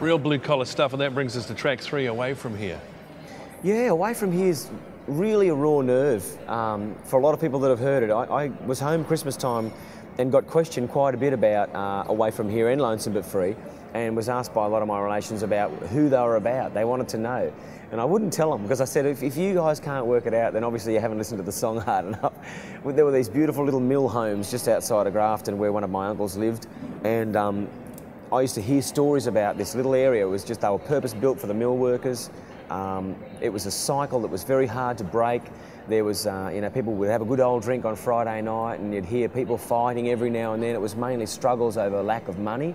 Real blue collar stuff, and that brings us to track three, Away From Here. Yeah, Away From Here is really a raw nerve um, for a lot of people that have heard it. I, I, was home Christmas time and got questioned quite a bit about uh, Away From Here and Lonesome But Free and was asked by a lot of my relations about who they were about. They wanted to know. And I wouldn't tell them because I said, if, if you guys can't work it out, then obviously you haven't listened to the song hard enough. there were these beautiful little mill homes just outside of Grafton where one of my uncles lived. And um, I used to hear stories about this little area. It was just, they were purpose built for the mill workers. Um, it was a cycle that was very hard to break. There was, uh, you know, people would have a good old drink on Friday night and you'd hear people fighting every now and then. It was mainly struggles over lack of money.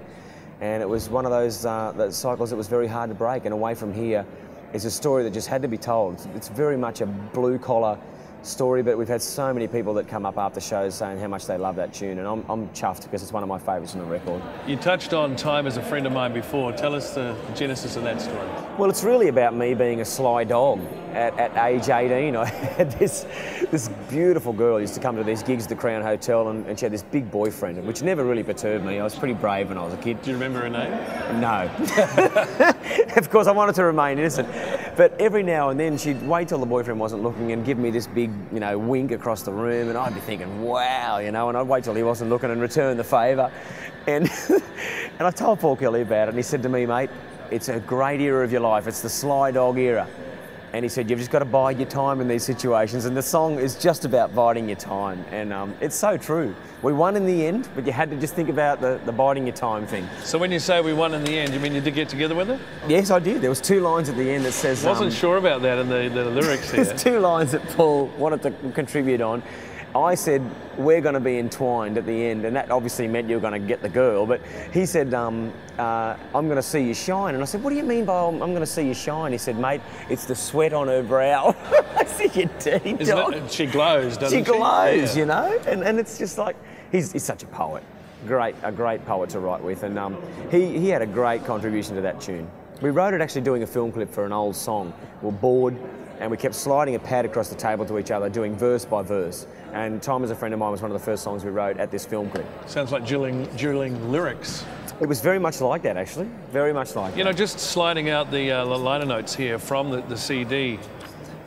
And it was one of those uh, cycles that was very hard to break. And away from here is a story that just had to be told. It's very much a blue collar story, but we've had so many people that come up after shows saying how much they love that tune, and I'm, I'm chuffed because it's one of my favourites on the record. You touched on Time as a friend of mine before. Tell us the genesis of that story. Well, it's really about me being a sly dog. At, at age 18, I had this, this beautiful girl used to come to these gigs at the Crown Hotel, and, and she had this big boyfriend, which never really perturbed me. I was pretty brave when I was a kid. Do you remember her name? No. of course, I wanted to remain innocent. But every now and then she'd wait till the boyfriend wasn't looking and give me this big, you know, wink across the room, and I'd be thinking, wow, you know, and I'd wait till he wasn't looking and return the favour. And, and I told Paul Kelly about it, and he said to me, mate, it's a great era of your life. It's the sly dog era. And he said, You've just got to bide your time in these situations. And the song is just about biding your time. And um, it's so true. We won in the end, but you had to just think about the, the biding your time thing. So when you say we won in the end, you mean you did get together with her? Yes, I did. There was two lines at the end that says... I wasn't um, sure about that in the, the lyrics here. There's two lines that Paul wanted to contribute on. I said, we're going to be entwined at the end, and that obviously meant you were going to get the girl. But he said, um, uh, I'm going to see you shine. And I said, what do you mean by I'm, going to see you shine? He said, mate, it's the sweat on her brow. I said, you dirty dog. She glows, doesn't she? She glows, yeah. you know? And, and it's just like, he's, he's such a poet. Great, a great poet to write with. And um, he, he had a great contribution to that tune. We wrote it actually doing a film clip for an old song. We we're bored and we kept sliding a pad across the table to each other, doing verse by verse. And Time as a Friend of Mine was one of the first songs we wrote at this film clip. Sounds like dueling, dueling lyrics. It was very much like that, actually. Very much like You that. know, just sliding out the, uh, the liner notes here from the, the CD.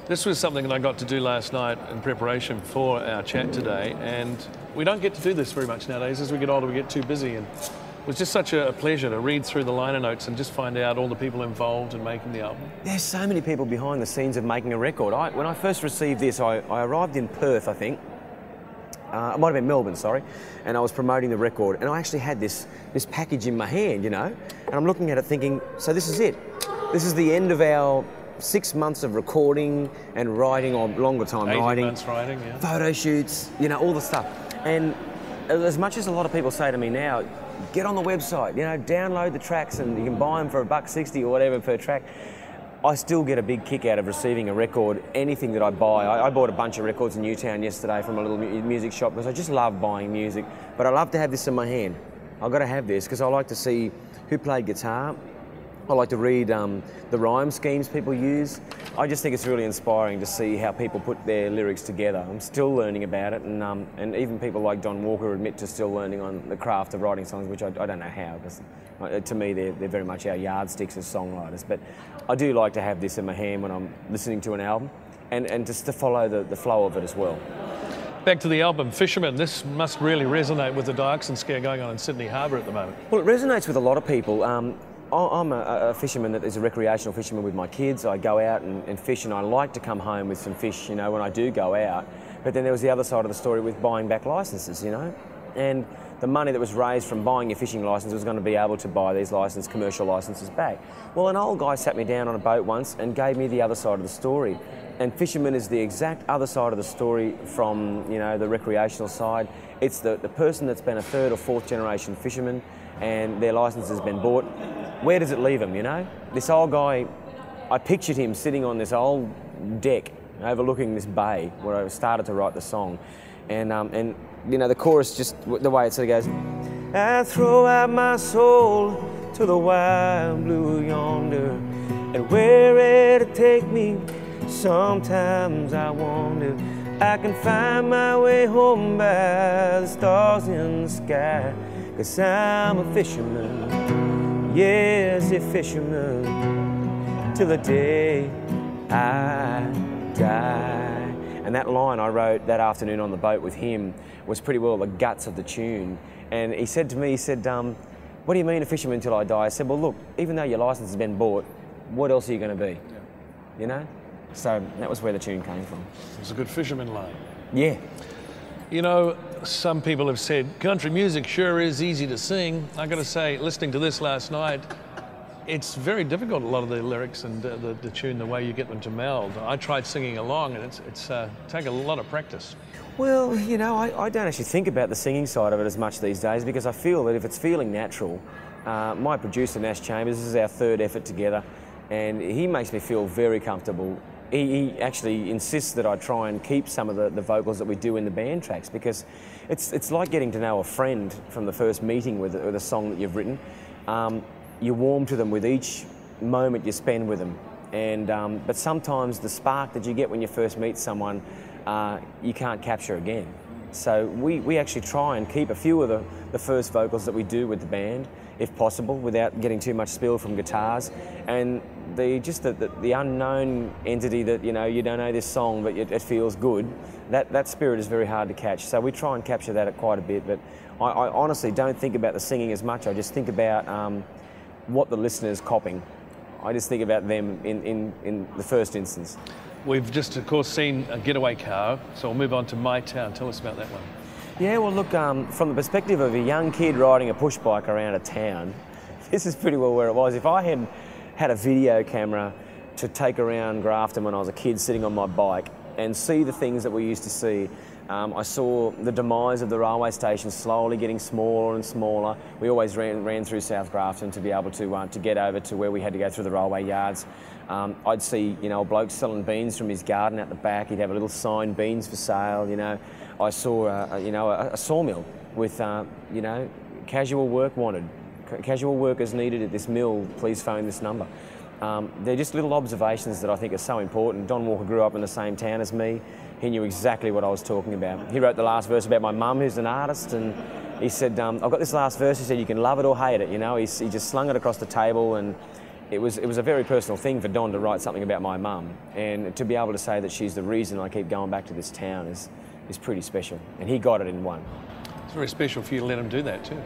This was something that I got to do last night in preparation for our chat today, and we don't get to do this very much nowadays. As we get older, we get too busy, and was just such a pleasure to read through the liner notes and just find out all the people involved in making the album. There's so many people behind the scenes of making a record. I, when I first received this, I, I arrived in Perth, I think, uh, it might have been Melbourne, sorry, and I was promoting the record, and I actually had this this package in my hand, you know, and I'm looking at it thinking, so this is it, this is the end of our six months of recording and writing, or longer time writing, months writing, yeah. photo shoots, you know, all the stuff, and as much as a lot of people say to me now, get on the website, you know, download the tracks and you can buy them for a buck sixty or whatever per track. I still get a big kick out of receiving a record, anything that I buy. I, I, bought a bunch of records in Newtown yesterday from a little music shop because I just love buying music. But I love to have this in my hand. I've got to have this because I like to see who played guitar. I like to read um, the rhyme schemes people use. I just think it's really inspiring to see how people put their lyrics together. I'm still learning about it, and, um, and even people like Don Walker admit to still learning on the craft of writing songs, which I, I don't know how, because uh, to me they're, they're very much our yardsticks as songwriters. But I do like to have this in my hand when I'm listening to an album and, and just to follow the, the flow of it as well. Back to the album, Fisherman. This must really resonate with the dioxin scare going on in Sydney Harbour at the moment. Well, it resonates with a lot of people. Um, I'm a, a, fisherman that is a recreational fisherman with my kids. I go out and, and, fish and I like to come home with some fish, you know, when I do go out. But then there was the other side of the story with buying back licenses, you know. And the money that was raised from buying your fishing license was going to be able to buy these license, commercial licenses back. Well, an old guy sat me down on a boat once and gave me the other side of the story. And fisherman is the exact other side of the story from, you know, the recreational side. It's the, the person that's been a third or fourth generation fisherman and their license has been bought. Where does it leave them, you know? This old guy, I pictured him sitting on this old deck overlooking this bay where I started to write the song. And, um, and you know, the chorus just the way it sort of goes, I throw out my soul to the wild blue yonder, and where it'll take me, sometimes I wonder. I can find my way home by the stars in the sky, cause I'm a fisherman. Yes, a fisherman till the day I die. And that line I wrote that afternoon on the boat with him was pretty well the guts of the tune. And he said to me, he said, um, what do you mean a fisherman until I die? I said, well, look, even though your license has been bought, what else are you going to be? Yeah. You know? So that was where the tune came from. It's a good fisherman line. Yeah. You know, some people have said country music sure is easy to sing. I got to say, listening to this last night, it's very difficult. A lot of the lyrics and uh, the, the tune, the way you get them to meld. I tried singing along, and it's it's uh, take a lot of practice. Well, you know, I, I, don't actually think about the singing side of it as much these days because I feel that if it's feeling natural, uh, my producer Nash Chambers, this is our third effort together, and he makes me feel very comfortable. He, he actually insists that I try and keep some of the, the, vocals that we do in the band tracks because it's, it's like getting to know a friend from the first meeting with, with a song that you've written. Um, you warm to them with each moment you spend with them. And, um, but sometimes the spark that you get when you first meet someone uh, you can't capture again. So we, we actually try and keep a few of the, the first vocals that we do with the band, if possible, without getting too much spill from guitars. And the just the, the, the unknown entity that, you know, you don't know this song, but it, it, feels good, that, that spirit is very hard to catch. So we try and capture that quite a bit. But I, I honestly don't think about the singing as much. I just think about um, what the listener's copying. I just think about them in, in, in the first instance. We've just, of course, seen a getaway car, so we'll move on to My Town. Tell us about that one. Yeah, well, look, um, from the perspective of a young kid riding a push bike around a town, this is pretty well where it was. If I had had a video camera to take around Grafton when I was a kid sitting on my bike and see the things that we used to see, um, I saw the demise of the railway station slowly getting smaller and smaller. We always ran, ran through South Grafton to be able to, uh, to get over to where we had to go through the railway yards. Um, I'd see, you know, a bloke selling beans from his garden out the back. He'd have a little sign, beans for sale, you know. I saw, uh, you know, a, a sawmill with, uh, you know, casual work wanted. C casual workers needed at this mill, please phone this number. Um, they're just little observations that I think are so important. Don Walker grew up in the same town as me he knew exactly what I was talking about. He wrote the last verse about my mum, who's an artist, and he said, um, I've got this last verse, he said, you can love it or hate it, you know. He, he just slung it across the table, and it was, it was a very personal thing for Don to write something about my mum, and to be able to say that she's the reason I keep going back to this town is, is pretty special, and he got it in one. It's very special for you to let him do that too.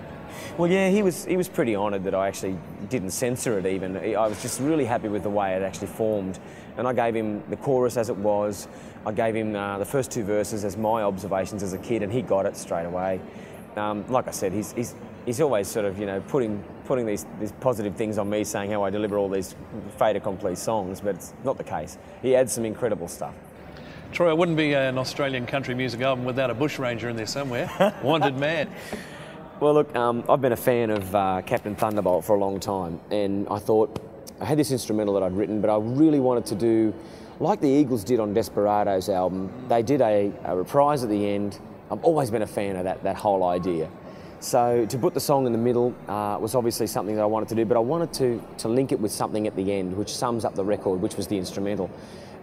Well, yeah, he was he was pretty honoured that I actually didn't censor it. Even I was just really happy with the way it actually formed, and I gave him the chorus as it was. I gave him uh, the first two verses as my observations as a kid, and he got it straight away. Um, like I said, he's, he's he's always sort of you know putting putting these these positive things on me, saying how I deliver all these fait accompli songs, but it's not the case. He adds some incredible stuff. Troy, it wouldn't be an Australian country music album without a bushranger in there somewhere. Wanted Man. Well, look, um, I've been a fan of uh, Captain Thunderbolt for a long time, and I thought I had this instrumental that I'd written, but I really wanted to do like the Eagles did on Desperados album. They did a, a reprise at the end. I've always been a fan of that, that whole idea. So to put the song in the middle uh, was obviously something that I wanted to do, but I wanted to, to link it with something at the end, which sums up the record, which was the instrumental.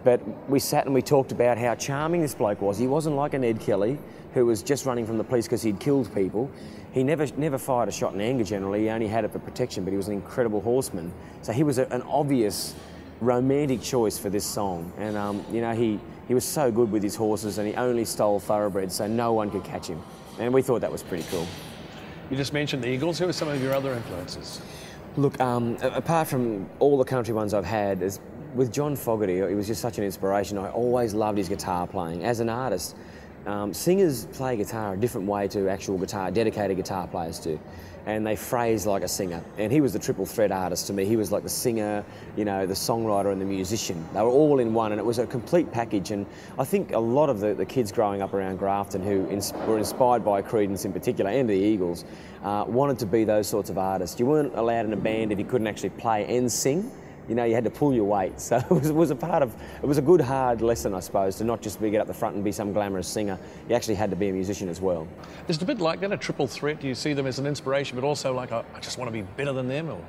But we sat and we talked about how charming this bloke was. He wasn't like a Ned Kelly, who was just running from the police because he'd killed people. He never, never fired a shot in anger generally, he only had it for protection, but he was an incredible horseman. So he was a, an obvious romantic choice for this song. And, um, you know, he, he was so good with his horses and he only stole thoroughbreds so no one could catch him. And we thought that was pretty cool. You just mentioned the Eagles. Who are some of your other influences? Look, um, apart from all the country ones I've had, with John Fogerty, he was just such an inspiration. I always loved his guitar playing. As an artist, um, singers play guitar a different way to actual guitar, dedicated guitar players do. And they phrase like a singer. And he was the triple threat artist to me. He was like the singer, you know, the songwriter and the musician. They were all in one and it was a complete package. And I think a lot of the, the kids growing up around Grafton who ins were inspired by Creedence in particular and the Eagles uh, wanted to be those sorts of artists. You weren't allowed in a band if you couldn't actually play and sing you know, you had to pull your weight. So it was, was, a part of, it was a good hard lesson, I suppose, to not just be get up the front and be some glamorous singer. You actually had to be a musician as well. Is it a bit like that, a triple threat? Do you see them as an inspiration, but also like, a, I just want to be better than them? Or?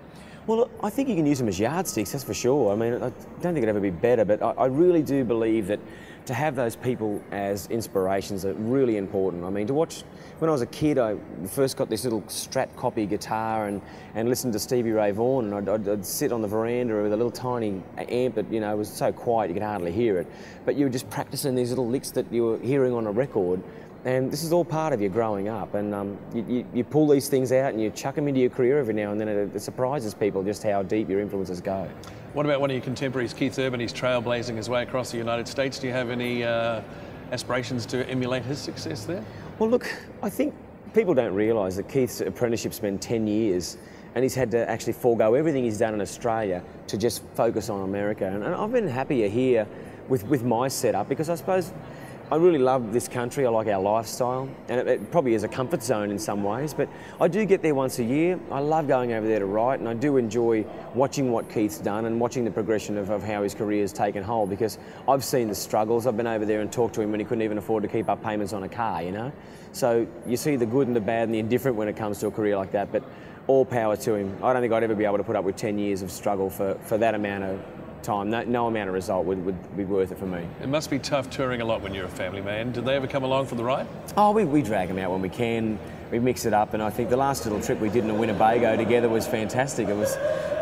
Well, I think you can use them as yardsticks, that's for sure. I mean, I don't think it'd ever be better, but I, I really do believe that to have those people as inspirations are really important. I mean, to watch, when I was a kid, I first got this little Strat copy guitar and, and listened to Stevie Ray Vaughan, and I'd, I'd, I'd sit on the veranda with a little tiny amp that, you know, was so quiet you could hardly hear it. But you were just practicing these little licks that you were hearing on a record and this is all part of your growing up. And um, you, you, you, pull these things out and you chuck them into your career every now and then. It, it, surprises people just how deep your influences go. What about one of your contemporaries, Keith Urban? He's trailblazing his way across the United States. Do you have any uh, aspirations to emulate his success there? Well, look, I think people don't realise that Keith's apprenticeship's been 10 years and he's had to actually forego everything he's done in Australia to just focus on America. And, and I've been happier here with, with my setup because I suppose I really love this country. I like our lifestyle, and it, it, probably is a comfort zone in some ways. But I do get there once a year. I love going over there to write, and I do enjoy watching what Keith's done and watching the progression of, of how his career has taken hold. Because I've seen the struggles. I've been over there and talked to him when he couldn't even afford to keep up payments on a car. You know, so you see the good and the bad and the indifferent when it comes to a career like that. But all power to him. I don't think I'd ever be able to put up with 10 years of struggle for, for that amount of time. No, no, amount of result would, would be worth it for me. It must be tough touring a lot when you're a family man. Did they ever come along for the ride? Oh, we, we drag them out when we can. We mix it up, and I think the last little trip we did in Winnebago together was fantastic. It was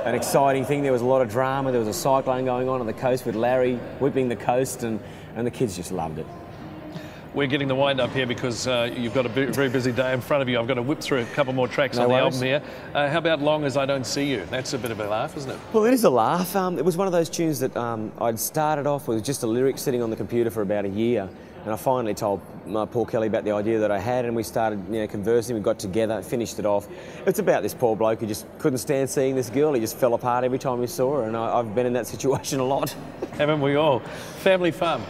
an exciting thing. There was a lot of drama. There was a cyclone going on on the coast with Larry whipping the coast, and, and the kids just loved it. We're getting the wind up here because uh, you've got a very busy day in front of you. I've got to whip through a couple more tracks no on the worries. album here. Uh, how about Long As I Don't See You? That's a bit of a laugh, isn't it? Well, it is a laugh. Um, it was one of those tunes that um, I'd started off with just a lyric sitting on the computer for about a year. And I finally told uh, Paul Kelly about the idea that I had, and we started you know, conversing. We got together, finished it off. It's about this poor bloke who just couldn't stand seeing this girl. He just fell apart every time he saw her, and I, have been in that situation a lot. Haven't we all? Family Farm.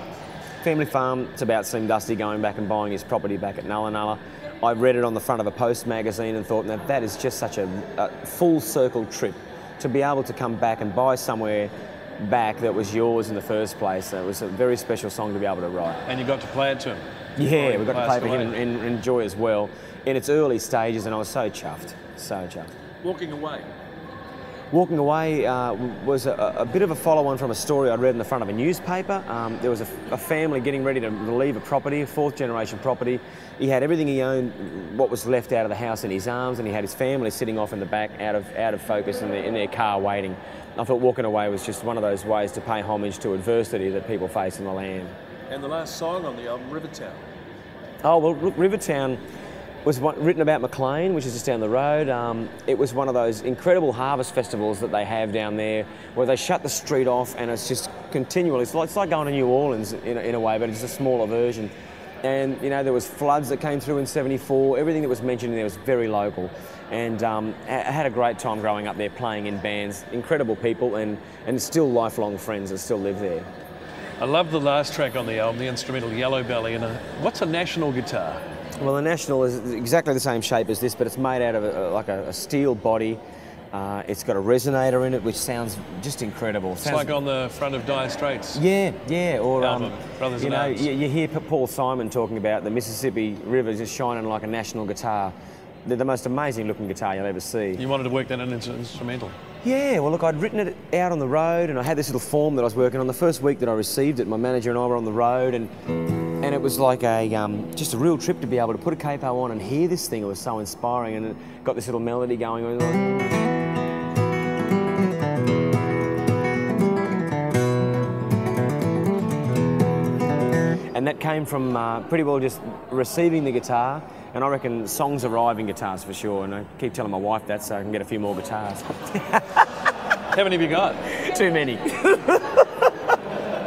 Family Farm, it's about Slim Dusty going back and buying his property back at Nulla Nulla. I read it on the front of a Post magazine and thought that that is just such a, a full circle trip to be able to come back and buy somewhere back that was yours in the first place. It was a very special song to be able to write. And you got to play it to him? Yeah, we got to play it for him and, and, enjoy as well in its early stages, and I was so chuffed, so chuffed. Walking away, Walking Away uh, was a, a, bit of a follow-on from a story I'd read in the front of a newspaper. Um, there was a, a, family getting ready to leave a property, a fourth-generation property. He had everything he owned, what was left out of the house in his arms, and he had his family sitting off in the back, out of out of focus, in their, in their car waiting. I thought Walking Away was just one of those ways to pay homage to adversity that people face in the land. And the last song on the album, Rivertown. Oh well, Rivertown was one, written about Maclean, which is just down the road. Um, it was one of those incredible harvest festivals that they have down there, where they shut the street off and it's just continual. It's like, it's like going to New Orleans in a, in a way, but it's a smaller version. And you know there was floods that came through in '74. Everything that was mentioned in there was very local, and um, I had a great time growing up there, playing in bands. Incredible people, and and still lifelong friends that still live there. I love the last track on the album, the instrumental Yellow Belly, and a, what's a national guitar? Well, the National is exactly the same shape as this, but it's made out of a, like a, a steel body. Uh, it's got a resonator in it, which sounds just incredible. It's sounds like on the front of Dire Straits. Yeah, yeah. Or album, um, Brothers you know, you, you, hear Paul Simon talking about the Mississippi River just shining like a national guitar. They're the most amazing looking guitar you'll ever see. You wanted to work that into an instrumental. Yeah, well, look, I'd written it out on the road, and I had this little form that I was working on. The first week that I received it, my manager and I were on the road, and and it was like a um, just a real trip to be able to put a capo on and hear this thing. It was so inspiring, and it got this little melody going on. And that came from uh, pretty well just receiving the guitar, and I reckon songs arrive in guitars for sure. And I keep telling my wife that so I can get a few more guitars. How many have you got? Too many.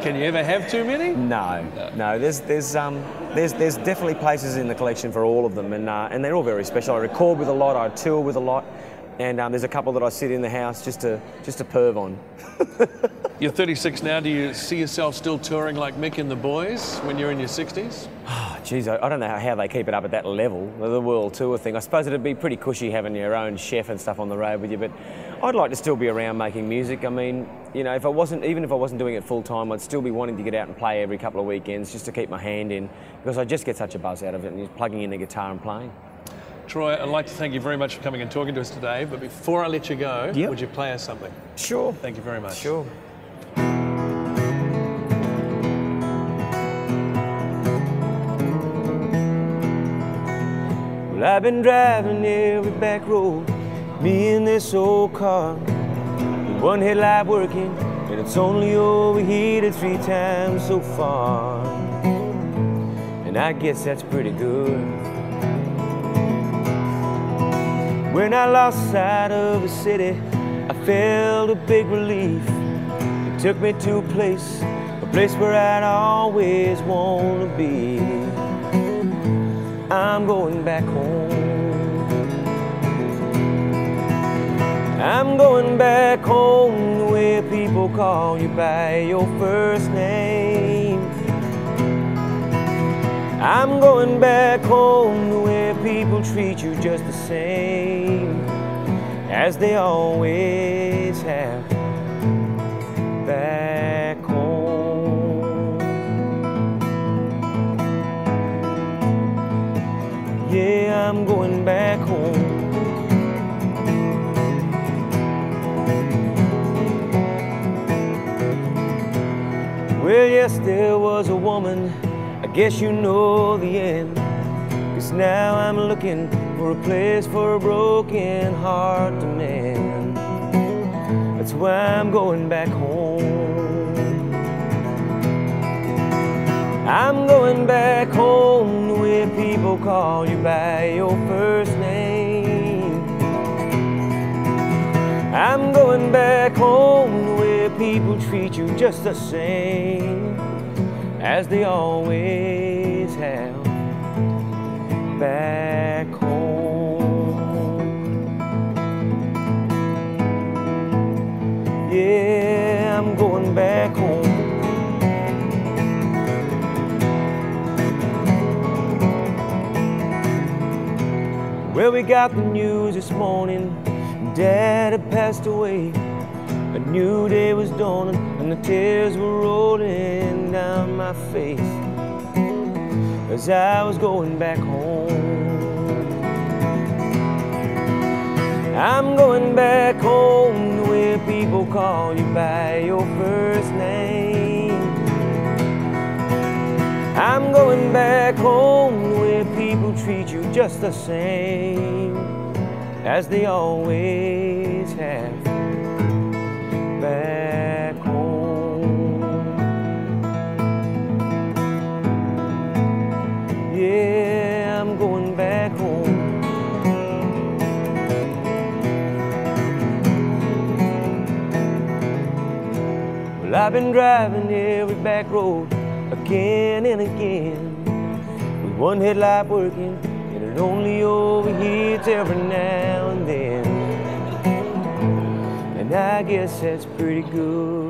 Can you ever have too many? No, no. There's there's um there's there's definitely places in the collection for all of them, and uh, and they're all very special. I record with a lot, I tour with a lot, and um, there's a couple that I sit in the house just to just to perv on. you're 36 now. Do you see yourself still touring like Mick and the boys when you're in your 60s? Oh, geez, I, I don't know how they keep it up at that level, the world tour thing. I suppose it'd be pretty cushy having your own chef and stuff on the road with you, but I'd like to still be around making music. I mean, you know, if I wasn't, even if I wasn't doing it full time, I'd still be wanting to get out and play every couple of weekends just to keep my hand in because I just get such a buzz out of it and just plugging in the guitar and playing. Troy, I'd like to thank you very much for coming and talking to us today. But before I let you go, Yep. would you play us something? Sure. Thank you very much. Sure. Well, I've been driving every back road, me in this old car. With one headlight working, and it's only overheated three times so far. And I guess that's pretty good. When I lost sight of the city, I felt a big relief. It took me to a place, a place where I'd always want to be. I'm going back home. I'm going back home where people call you by your first name. I'm going back home where people treat you just the same as they always have back home. Yeah, I'm going back home. Yes, there was a woman. I guess you know the end. Cause now I'm looking for a place for a broken heart to mend. That's why I'm going back home. I'm going back home where people call you by your first name. I'm going back home where people just the same as they always have back home. Yeah, I'm going back home. Well, we got the news this morning. Dad had passed away. A new day was dawning, and the tears were rolling down my face as I was going back home. I'm going back home to where people call you by your first name. I'm going back home where people treat you just the same as they always I've been driving every back road again and again with one headlight working and it only overheats every now and then. And I guess that's pretty good.